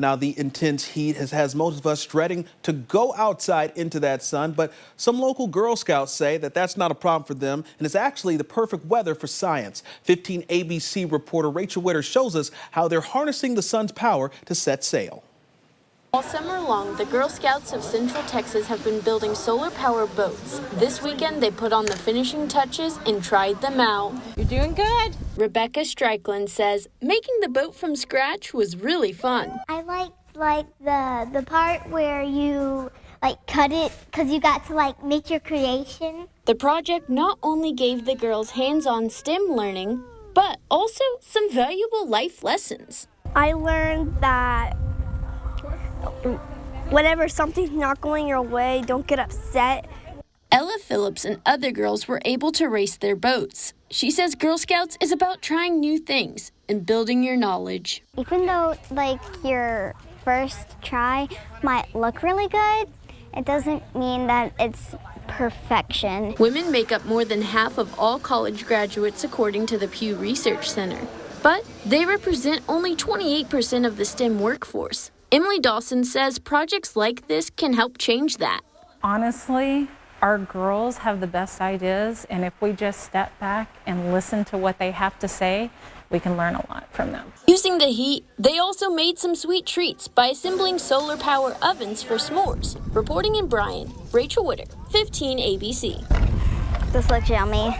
Now, the intense heat has, has most of us dreading to go outside into that sun, but some local Girl Scouts say that that's not a problem for them and it's actually the perfect weather for science. 15 ABC reporter Rachel Witter shows us how they're harnessing the sun's power to set sail. All summer long, the Girl Scouts of Central Texas have been building solar power boats. This weekend, they put on the finishing touches and tried them out. You're doing good. Rebecca Strickland says making the boat from scratch was really fun. I like like the the part where you like cut it because you got to like make your creation. The project not only gave the girls hands-on STEM learning, but also some valuable life lessons. I learned that whenever something's not going your way, don't get upset. Ella Phillips and other girls were able to race their boats. She says Girl Scouts is about trying new things and building your knowledge. Even though like your first try might look really good, it doesn't mean that it's perfection. Women make up more than half of all college graduates according to the Pew Research Center. But they represent only 28% of the STEM workforce. Emily Dawson says projects like this can help change that. Honestly, our girls have the best ideas, and if we just step back and listen to what they have to say, we can learn a lot from them. Using the heat, they also made some sweet treats by assembling solar power ovens for s'mores. Reporting in Bryan, Rachel Witter, 15 ABC. This looks yummy.